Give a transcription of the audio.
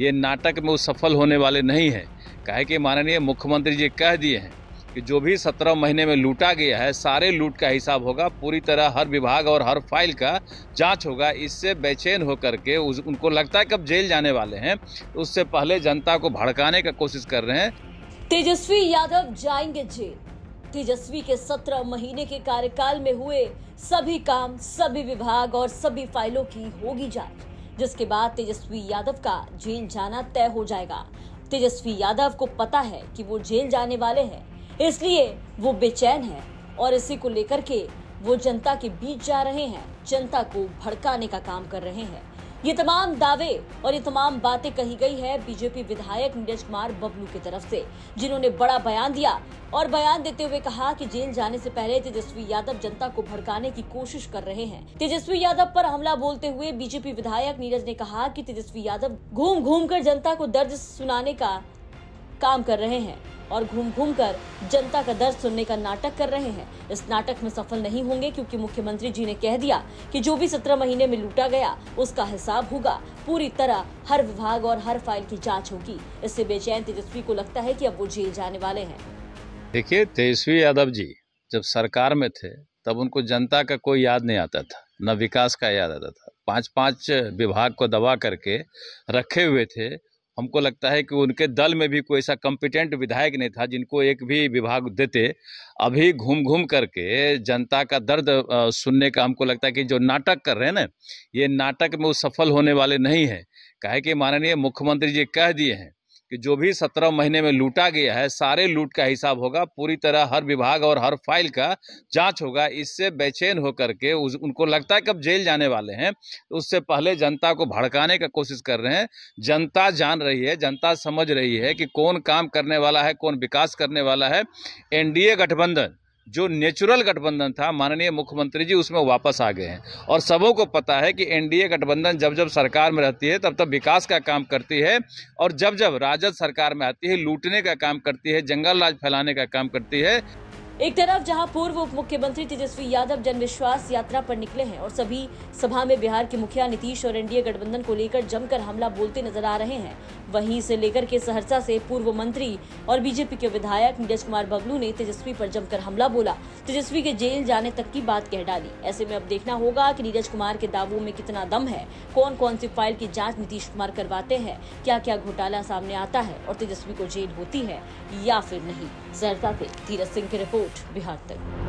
ये नाटक में वो सफल होने वाले नहीं है। कहे कि माननीय मुख्यमंत्री जी कह दिए हैं कि जो भी सत्रह महीने में लूटा गया है सारे लूट का हिसाब होगा पूरी तरह हर विभाग और हर फ़ाइल का जाँच होगा इससे बेचैन होकर के उस, उनको लगता है कब जेल जाने वाले हैं तो उससे पहले जनता को भड़काने का कोशिश कर रहे हैं। तेजस्वी यादव जाएँगे जेल। तेजस्वी के सत्रह महीने के कार्यकाल में हुए सभी काम सभी विभाग और सभी फाइलों की होगी जाँच। जिसके बाद तेजस्वी यादव का जेल जाना तय हो जाएगा। तेजस्वी यादव को पता है कि वो जेल जाने वाले हैं, इसलिए वो बेचैन है और इसी को लेकर के वो जनता के बीच जा रहे हैं, जनता को भड़काने का काम कर रहे हैं। ये तमाम दावे और ये तमाम बातें कही गई है बीजेपी विधायक नीरज कुमार बबलू की तरफ़ से, जिन्होंने बड़ा बयान दिया और बयान देते हुए कहा कि जेल जाने से पहले तेजस्वी यादव जनता को भड़काने की कोशिश कर रहे हैं। तेजस्वी यादव पर हमला बोलते हुए बीजेपी विधायक नीरज ने कहा कि तेजस्वी यादव घूम घूम कर जनता को दर्द सुनाने का काम कर रहे हैं। और घूम घूम कर जनता का दर्द सुनने का नाटक कर रहे हैं। इस नाटक में सफल नहीं होंगे क्योंकि मुख्यमंत्री जी ने कह दिया कि जो भी सत्रह महीने में लूटा गया, उसका हिसाब होगा। पूरी तरह हर विभाग और हर फ़ाइल की जाँच होगी। इससे बेचैन तेजस्वी को लगता है कि अब वो जेल जाने वाले हैं। देखिए, तेजस्वी यादव जी, जब सरकार में थे, तब उनको जनता का कोई याद नहीं आता था, न विकास का याद आता था। पाँच पाँच विभाग को दबा करके रखे हुए थे हमको लगता है कि उनके दल में भी कोई ऐसा कॉम्पिटेंट विधायक नहीं था, जिनको एक भी विभाग देते, अभी घूम घूम करके जनता का दर्द सुनने का हमको लगता है कि जो नाटक कर रहे हैं ना, ये नाटक में वो सफल होने वाले नहीं हैं। कहे कि माननीय मुख्यमंत्री जी कह दिए हैं कि जो भी सत्रह महीने में लूटा गया है सारे लूट का हिसाब होगा पूरी तरह हर विभाग और हर फ़ाइल का जाँच होगा। इससे बेचैन होकर के उस, उनको लगता है कब जेल जाने वाले हैं। तो उससे पहले जनता को भड़काने का कोशिश कर रहे हैं। जनता जान रही है जनता समझ रही है कि कौन काम करने वाला है कौन विकास करने वाला है। एनडीए गठबंधन जो नेचुरल गठबंधन था, माननीय मुख्यमंत्री जी, उसमें वापस आ गए हैं। और सबों को पता है कि एनडीए गठबंधन जब जब सरकार में रहती है, तब तब विकास का काम करती है और जब जब राजद सरकार में आती है, लूटने का काम करती है, जंगल राज फैलाने का काम करती है एक तरफ़ जहाँ पूर्व उप मुख्यमंत्री तेजस्वी यादव जनविश्वास यात्रा पर निकले हैं और सभी सभा में बिहार के मुखिया नीतीश और एनडीए गठबंधन को लेकर जमकर हमला बोलते नज़र आ रहे हैं। वहीं से लेकर के सहरसा से पूर्व मंत्री और बीजेपी के विधायक नीरज कुमार बबलू ने तेजस्वी पर जमकर हमला बोला। तेजस्वी के जेल जाने तक की बात कह डाली। ऐसे में अब देखना होगा की नीरज कुमार के दावों में कितना दम है। कौन कौन सी फ़ाइल की जाँच नीतीश कुमार करवाते हैं? क्या क्या घोटाला सामने आता है और तेजस्वी को जेल होती है या फिर नहीं? सहरसा से धीरज सिंह की रिपोर्ट बिहार तक।